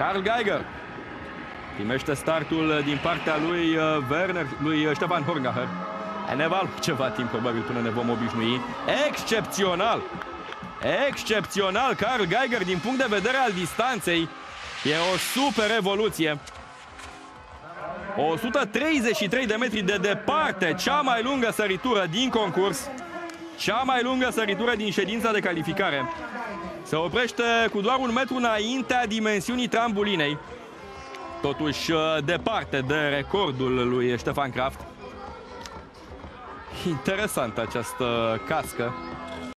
Carl Geiger primește startul din partea lui uh, Werner, lui uh, Ștefan Horngacher. E neval ceva timp probabil până ne vom obișnui. Excepțional! Excepțional Carl Geiger din punct de vedere al distanței. E o super evoluție. 133 de metri de departe, cea mai lungă săritură din concurs, cea mai lungă săritură din ședința de calificare. Se oprește cu doar un metru înaintea dimensiunii trambulinei. Totuși uh, departe de recordul lui Ștefan Kraft. Interesant această cască.